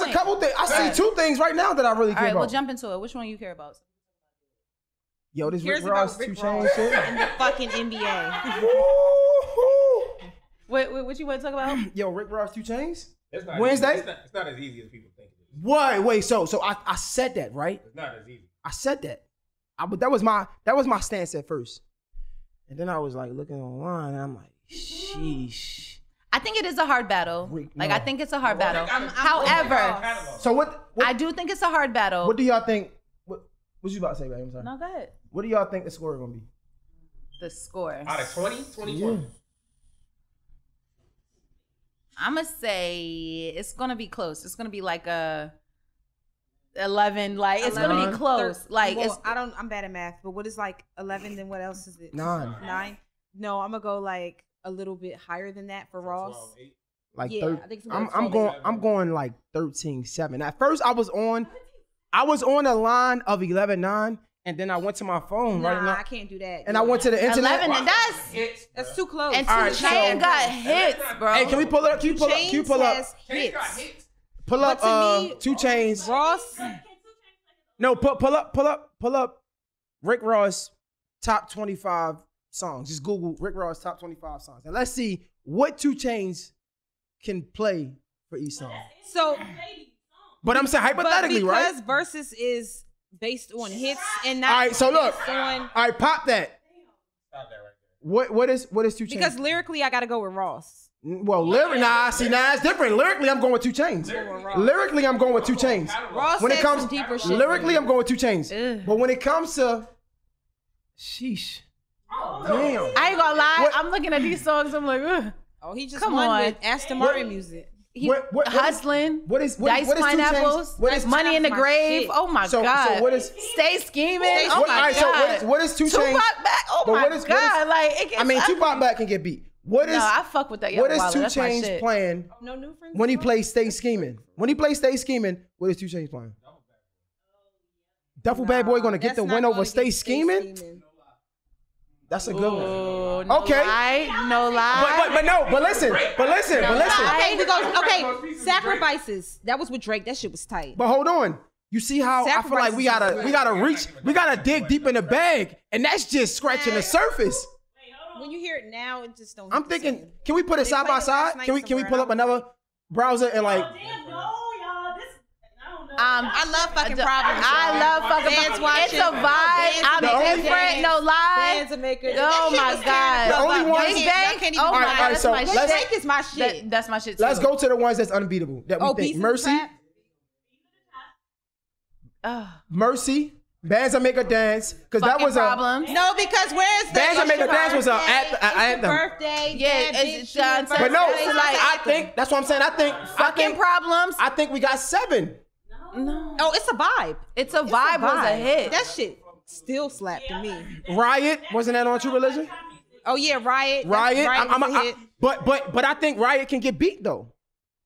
it's a couple things. I see two things right now that I really care right, about. we'll jump into it. Which one you care about? Yo, this Here's Rick Ross two Rick chain shit. in the fucking NBA. Woo-hoo. What, what, what you want to talk about? Yo, Rick Ross two Chainz. It's not Wednesday? Easy. It's, not, it's not as easy as people think it is. Wait, wait. So, so I, I said that right. It's not as easy. I said that. I, but that was my that was my stance at first, and then I was like looking online, and I'm like, sheesh. I think it is a hard battle. Rick- Like no. I think it's a hard battle. I'm- I'm- However, So what? what I do think it's a hard battle. What do y'all think? What, what you about to say, babe? I'm sorry. no, go ahead. What do y'all think the score is gonna be? The score. Out of 20, 21. I'm gonna say it's gonna be close. It's gonna be like a eleven. Like it's gonna be close. Like well, it's I don't. I'm bad at math, but what is like 11? Then what else is it? Nine. Nine. No, I'm gonna go like a little bit higher than that for Ross. 12, eight. Like Yeah, thir- I think I'm, I'm 12. going. I'm going like 13-7. At first, I was on. I was on a line of 11-9, and then I went to my phone Nah, right now, I can't do that. and I went to the internet. eleven, and that's Hits, That's too close. and All two right, chain so- got hits, bro. Hey, can we pull up? Can you pull up? Can you pull up? has Chainz got hits. hits. Pull up. Uh, me- two Chainz. Ross. No, pull, pull up, pull up, pull up. Rick Ross top 25 songs. Just Google Rick Ross top 25 songs, and let's see what two Chainz can play for each song. So, But I'm saying but hypothetically, because right? versus is based on hits and not All right, so look. based on All right, pop that. Stop that right there. What what is what is two Chainz? because lyrically I gotta go with Ross. well, lyrically, nah, see, nah, it's different. Lyrically, I'm going with two Chainz. Lyrically, I'm going with two Chainz. Ross When it comes deeper shit. lyrically, I'm going with two Chainz. Ugh. But when it comes to, sheesh, Oh, damn. I ain't gonna lie. What- I'm looking at these songs. I'm like, Ugh. Oh, he just Come won on. with Aston Martin music. He, What- what- what is- hustling. what is- what- Dice what is two Chainz? pineapples? What is- money in the grave? shit. Oh my So- so what is- stay scheming? Stay oh What- my all right, god. so what is, what is two Tupac chains? back? Oh But my what is- what is- god. like it gets I mean, ugly. Tupac back can get beat. What is no, I fuck with that. What is two Chainz shit. playing oh, No new friends. when he plays Stay Scheming? When he plays Stay Scheming, what is two Chainz playing? Duffle Bag Boy gonna get the win over Stay Scheming? That's a good one. Oh, no Okay. lie, no lie. but but no, but listen, but listen, but listen. Okay, we go. Okay, sacrifices. That was with Drake. That shit was tight. But hold on. You see how I feel like we gotta we gotta reach we gotta dig deep in the bag, and that's just scratching the surface. When you hear it now, it just don't. I'm thinking, same. can we put it They side by played it last side? Can we can we pull up another browser and like Um, I love fucking problems. I love fucking Bands problems. watch It's a vibe. Lie. Bands will make it. Oh That my god. The only Y'all ones- can't- Big Bang. can't even Oh my All right, god, all right, that's so my let's- shit. Is my shit. That- that's my shit too. let's go to the ones that's unbeatable that we oh, think. Beats in the Mercy, Mercy, Bands that make a dance, because that Fucking was a problems. No, because where's the Bands that make a dance was a your at- birthday, a- it's anthem. birthday. Yeah, yeah, it's- bitch, it's your But no, It's like I think that's what I'm saying. I think I Fucking think problems. I think we got seven. no. no. Oh, it's a vibe. It's a It's vibe was a hit. That shit still slapped to me. Riot wasn't that on True Religion? Oh yeah, Riot. Riot, Riot I'm, I'm, a I- but but but I think Riot can get beat though.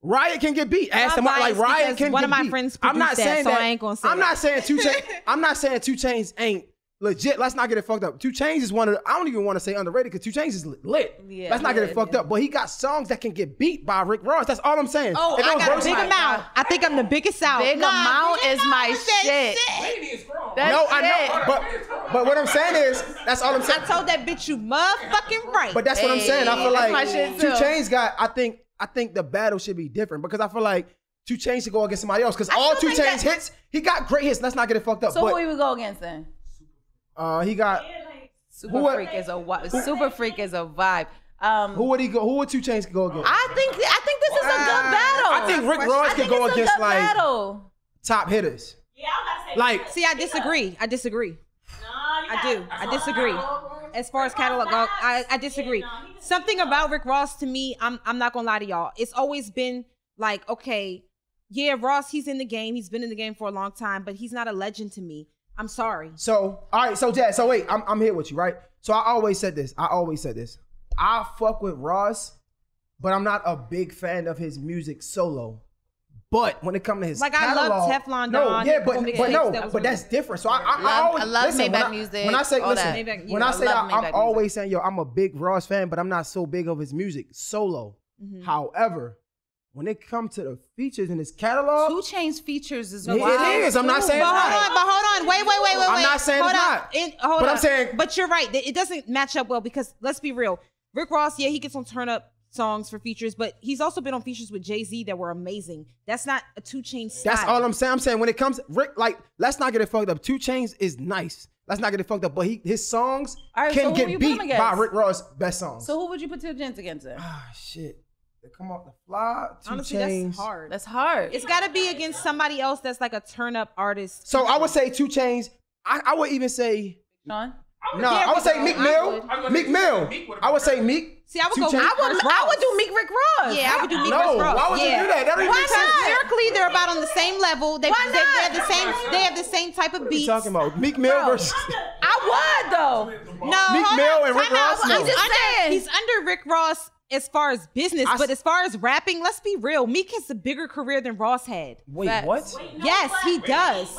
Riot can get beat. Ask I'm them like biased Riot because can one get of my beat. friends I'm not produced that, saying so that. I ain't gonna say I'm that. not saying two Chainz. I'm not saying two Chainz ain't legit. Let's not get it fucked up. Two Chainz is one of the, I don't even want to say underrated because two Chainz is lit. Yeah, Let's not get it fucked yeah. up. But he got songs that can get beat by Rick Ross. That's all I'm saying. Oh, If I got a big amount. I think I'm the biggest out. Big Nah, amount Big is my Amount that shit. Lady is strong. That's No, I know. it. But but what I'm saying is that's all I'm saying. I told that bitch you motherfucking right. But that's what I'm saying. I feel like Two too. Chains got. I think. I think the battle should be different because I feel like Two Chainz should go against somebody else because all Two think Chains that- hits. He got great hits. Let's not get it fucked up. So but who we would go against then? uh, he got. Super Who would- Freak is a wi- Super Freak is a vibe. Um, Who would he go? Who would Two Chainz go against? I think I think this is a good battle. I think Rick Ross I could go against like battle. top hitters. Like See, I disagree. I disagree. No, I do. I disagree. As far as catalog go, I, I disagree. Something about Rick Ross to me, I'm I'm not gonna lie to y'all. It's always been like, okay, yeah, Ross, he's in the game. He's been in the game for a long time, but he's not a legend to me. I'm sorry. so. All right. So Jazz. So wait. I'm I'm here with you, right? So I always said this. I always said this. I fuck with Ross, but I'm not a big fan of his music solo. But when it comes to his Like, I love catalog, Teflon no, Don, yeah, but but no, that was but really- that's different. So I, I, I Love- always I love listen, when I- music, When I say listen. Maybach, when I I say love that, I'm Maybach always saying, yo, I'm a big Ross fan, but I'm not so big of his music solo. Mhm. However, when it comes to the features in his catalog, Two Chainz features is It- it wild. is. I'm not saying But hold not. on, but hold on, wait, wait, wait, wait, I'm wait. not saying hold it's up. not. In- hold But I'm saying- but you're right. It doesn't match up well because let's be real. Rick Ross, yeah, he gets on turn up songs for features, but he's also been on features with Jay Z that were amazing. That's not a two chain style. That's all I'm saying. I'm saying when it comes Rick, like let's not get it fucked up. Two Chainz is nice. Let's not get it fucked up. But he his songs All right, so can who get you put him beat by Rick Ross' best songs. So who would you put Two Chainz against it? ah shit, they come off the fly. Two Honestly, Chains. that's hard. That's hard. It's got to be against somebody else that's like a turn up artist. So I would say Two Chainz. I, I would even say Sean. no. I would say I Meek. Mill. I would. Meek Mill. I would say better. Meek. See, I would Two go I would. Rick I would do Meek Rick Ross. Yeah, I would do Meek No, Rick Ross. why would you do that? That don't Why not? sense. Lyrically, they're about on the same level. They, Why they, they have the same. They have the same type of What are you talking about? Meek Mill Bro. versus. I would though. No, Meek Mill and Rick Ross? No. He's, Just under, saying. he's under Rick Ross as far as business, I but s- as far as rapping, let's be real. Meek has a bigger career than Ross had. Wait, Facts. what? Yes, he does.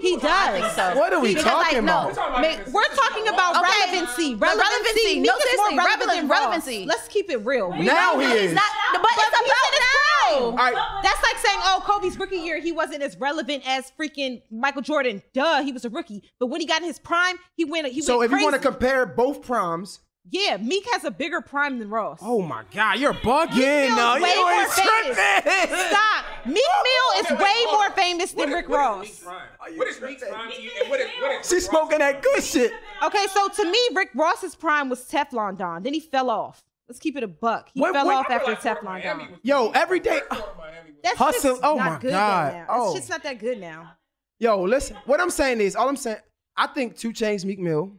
He does. so. What are we Because, talking like, no, about? Meek- We're talking about Okay. relevancy. But Relevancy. relevancy. Meek No, is more relevant relevant- than Ross. relevancy. Let's keep it real. We Now know he that. is. Not, but, But it's he's in his about now. All right. That's like saying, oh, Kobe's rookie year, he wasn't as relevant as freaking Michael Jordan. Duh, he was a rookie. But when he got in his prime, he went. He So went if you want to compare both primes, yeah, Meek has a bigger prime than Ross. oh my God, you're bugging. Mill's No, way you more ain't famous. tripping. Stop. Meek oh, Mill is Okay, way hold more famous than What is- Rick what is Ross. What is Meek's prime to you? And what is what is She's smoking that good shit. Okay, so to me, Rick Ross's prime was Teflon Don. Then he fell off. Let's keep it a buck. He What- fell what- off after like Teflon Miami Don. Yo, every day. Florida, uh, That's Hustle- just oh not my good God. Oh. It's just not that good now. Yo, listen. What I'm saying is, all I'm saying, I think Two Chainz, Meek Mill.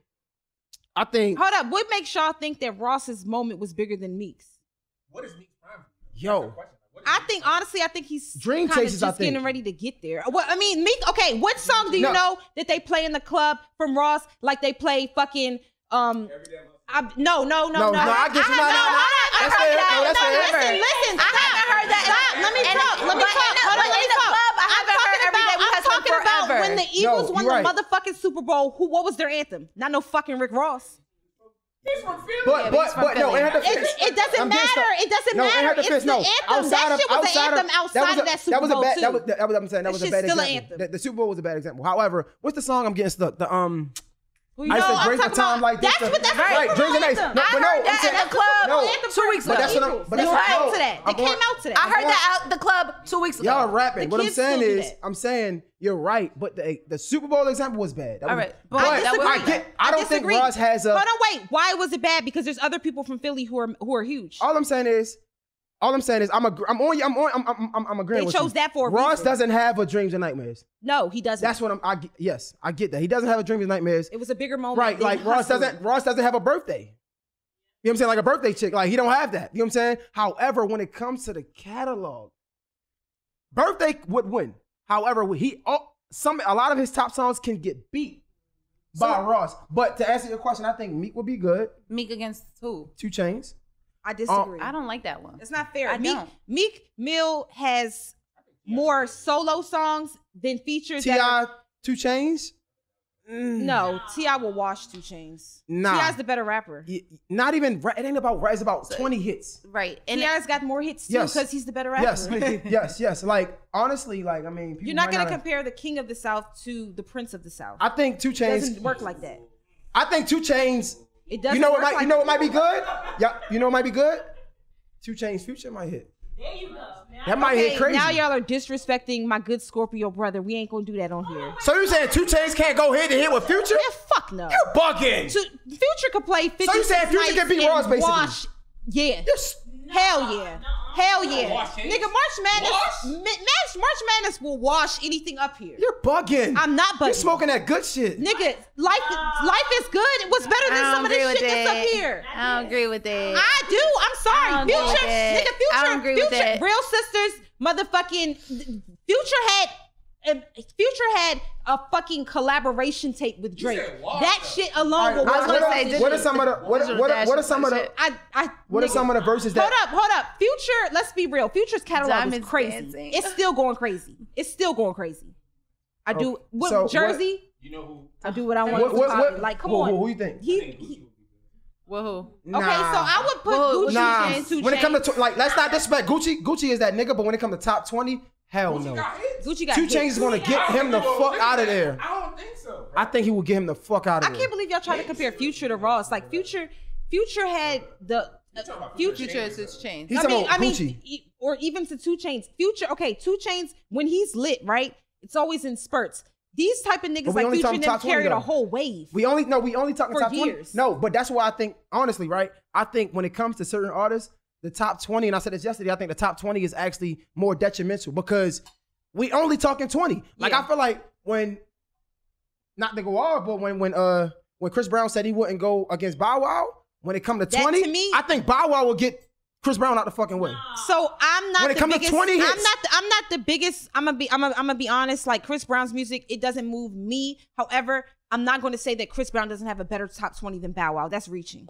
I think, Hold up. What makes y'all think that Ross's moment was bigger than Meek's? What is Meek's prime? yo, That's the question. What is I think prime? honestly, I think he's Dream kinda Chasers, I just getting ready to get there. Well, I mean, Meek. Okay, what song do you No. know that they play in the club from Ross? Like they play fucking um. I, no, no, no, No, no. no, I get you. No, have- no, no. I That's heard fair. that. No, that's fair. Listen, listen. I haven't heard that. Stop. Let me And- talk. Let me talk. Hold on, let me talk. club, I I'm haven't talking heard Every Day about. We I'm Hustle talking when the Eagles No, won you're the right. motherfucking Super Bowl. Who? What was their anthem? Not no fucking Rick Ross. He's from Philly. but, Yeah, but, he's but, no, it had to It, fit. it doesn't I'm matter. It doesn't No, it matter. had to It's fit. the No, anthem. outside that of, shit was outside an of, anthem outside that was a, of that Super that was a Bowl bad, too. that was, that was, I'm saying, that That was a bad still an example. anthem. The, the Super Bowl was a bad example. However, what's the song I'm getting stuck? The, um, You I know, said I'm drink a time about- like this. That's what that's right. the Drink a nice. No, anthem. but no, I heard I'm that saying, at the club no, two weeks the but that's what I'm, but that's what came no, out to that. They I'm going- came out to that. I heard going- that out the club two weeks ago. Y'all rapping. The What I'm saying is. I'm saying you're right, but the the Super Bowl example was bad. That All was- right, but but I disagree. I get. I don't think. Ross has a. Hold on, wait. Why was it bad? Because there's other people from Philly who are who are huge. All I'm saying is, all I'm saying is, I'm a, I'm on, I'm on, I'm, I'm, I'm, I'm agreeing They with chose you. that for a Ross reason. doesn't have a dreams and nightmares. No, he doesn't. That's what I'm. I yes, I get that. He doesn't have a dreams and nightmares. it was a bigger moment. Right, like Ross doesn't. Ross doesn't have a birthday. You know what I'm saying? Like a birthday chick. Like he don't have that. You know what I'm saying? However, when it comes to the catalog, birthday would win. However, he oh, some a lot of his top songs can get beat by Ross. But to answer your question, I think Meek would be good. Meek against who? Two Chainz. I uh, disagree. I don't like that one. It's not fair. I Meek, don't. Meek Mill has more solo songs than features. that T.I. Two Chainz. Mm, no, T.I. will wash two Chainz. Nah. T.I.'s the better rapper. y- Not even. ra- It ain't about. ra- It's about 20 hits. Right. And T.I.'s got more hits too Yes. because he's the better rapper. Yes, yes, yes. Like honestly, like I mean, people You're not gonna have- compare the king of the south to the prince of the south. I think Two it Chains. doesn't work like that. I think Two Chainz. It doesn't You know what might like you know what might be good? Yeah, you know what might be good? Two Chainz Future might hit. That might hit crazy. now y'all are disrespecting my good Scorpio brother. We ain't gonna do that on here. Oh so you saying Two Chainz can't go head to head with Future? Yeah, fuck no. You're bugging. So, Future could play 50 you saying Future can beat Ross, basically? Wash. Yeah. You're s- Hell yeah. Hell yeah. Wash hands? Nigga, March Madness, Wash? Ma- March, March Madness will wash anything up here. You're bugging. I'm not bugging. You're smoking that good shit. Nigga, life life is good. What's better than some of this agree with shit that's up here? I don't agree with it. I do. I'm sorry. I don't agree with Future, nigga, Future, I don't agree with Future, that. Real Sisters, motherfucking Future had. uh, Future had a fucking collaboration tape with Drake. said That shit alone All right, will what, was what gonna are- say, this did what are some of the what, Digital are- what, what are some of the. I, I, what are some of the verses that Hold up, hold up. Future, let's be real. Future's catalog Diamonds is crazy. dancing. It's still going crazy. It's still going crazy. I do Okay, what, so what- Jersey. You know who? I do what I want. what, to what, call what, it. Like, come who, on. who, who you think? He, I he- Gucci would be good. Woohoo. Nah. Okay, so I would put Well, Gucci Nah, and Two when it comes to like, let's not disrespect Gucci. Gucci is that nigga, but when it comes to top twenty, hell no. Gucci got Two hits. Chainz is gonna get him the fuck out of there. I don't think so. I think he will get him the fuck out of I there. I can't believe y'all trying to compare Future to Ross. Like Future, Future had the uh, Future. Future is his change. He's I mean, about I mean, Gucci. or even to Two Chainz. Future, okay, Two Chainz when he's lit, right? It's always in spurts. These type of niggas like Future talking and them carried though. a whole wave. We only no, we only talking For top twenty. years. No, but that's why I think honestly, right? I think when it comes to certain artists, the top twenty, and I said this yesterday, I think the top twenty is actually more detrimental because we only talking twenty. Like Yeah. I feel like when, not to go off, but when when uh when Chris Brown said he wouldn't go against Bow Wow, when it come to That, twenty, to me- I think Bow Wow will get Chris Brown out the fucking way. So I'm not When it the come to biggest. 20 I'm not. The, I'm not the biggest. I'm gonna be. I'm gonna, I'm gonna be honest. Like Chris Brown's music, it doesn't move me. However, I'm not going to say that Chris Brown doesn't have a better top 20 than Bow Wow. That's reaching.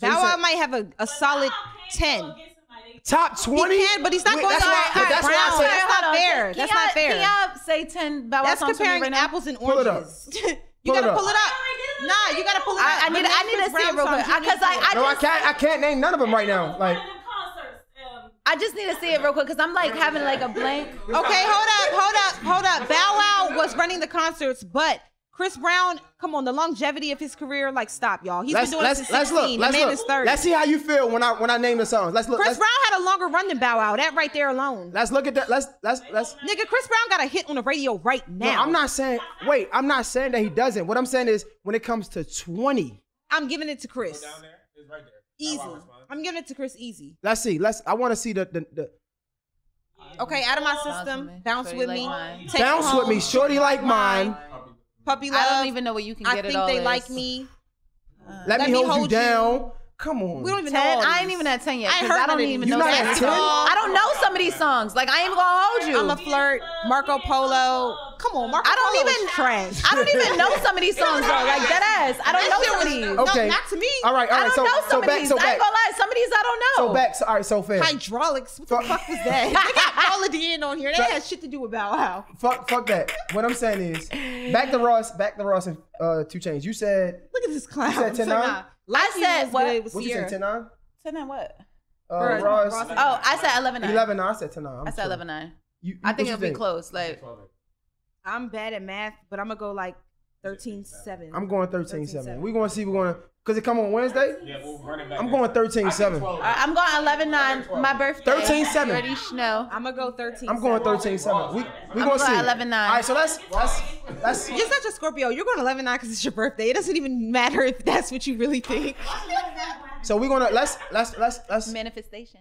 So you Bow Wow might have a, a solid 10. Top He twenty. can, but he's not Wait, going that's to why, Chris that's why I Brown. said That's not fair. Can That's not fair. Can y'all say 10 Bow Wow That's songs comparing right now? apples and Pull it up. oranges. you gotta pull it up. Nah, you gotta pull it up. I, I need, I need to see it real quick. Because I, I no, I can't. I can't name none of them right now. Like um, I just need to see it real quick because I'm like having like a blank. Okay, hold up, hold up, hold up. Bow Wow was running the concerts, but Chris Brown, come on, the longevity of his career, like stop, y'all. He's let's been doing let's this since let's 16. look. Let's the man look. is 30. Let's see how you feel when I when I name the songs. Let's look. Chris let's, Brown had a longer run than Bow Wow. That right there alone. Let's look at that. Let's let's let's. Nigga, Chris Brown got a hit on the radio right No, now. I'm not saying. Wait, I'm not saying that he doesn't. What I'm saying is when it comes to 20, I'm giving it to Chris. Down there, it's right there. Easy. Wow. I'm giving it to Chris easy. let's see. Let's. I want to see the the, the Okay, out of my with system. me. Bounce with me. bounce with me, shorty like mine. Puppy love. I don't even know what you can I get think it all they is. like me. Let, Let me me hold, you hold you. down. Come on. We don't even know. 10? all I ain't even at 10 yet. I heard I don't even know You not some at of these 10? songs. I don't know some of these songs. Like I ain't gonna hold you. I'm a flirt. Marco Polo. Come on, Marco I don't Polo's even trash. I don't even know some of these songs though. Like dead ass. I don't That know shit some of was- these. no, Okay. not to me. All right, all I don't So know so some of back these. so I ain't back gonna lie. Some of these I don't know. so back. So, all right. So fair. Hydraulics. What the Fuck. fuck was that? they got Paula Deen on here. They had shit to do with Bow Wow. Fuck fuck that. What I'm saying is back to Ross. Back to Ross and uh, two Chainz. You said Look at this clown. said 10 So, nine? nah, Like You said was what? good with what you Sierra. said? 10 9? Said that what? Uh, Bird, Ross. Ross Oh, I said 11 9. 11 9. I said 10 9. I said 11 9. You, I think it'll be close. Like I'm bad at math, but I'm gonna go like 13 7. I'm going 13 7. 13-7. We're going to see. We're going to, because it come on Wednesday. Yeah, we'll run it back. I'm going 13 7. I'm going 11 9. My birthday. 13-7. You already know. I'm gonna go 13 I'm going 13 7. We, we I'm going to going see. 11-9. All right, so let's, let's, let's, You're such a Scorpio. You're going 11 9 because it's your birthday. It doesn't even matter if that's what you really think. so we're going to, let's, let's, let's, let's, Manifestation.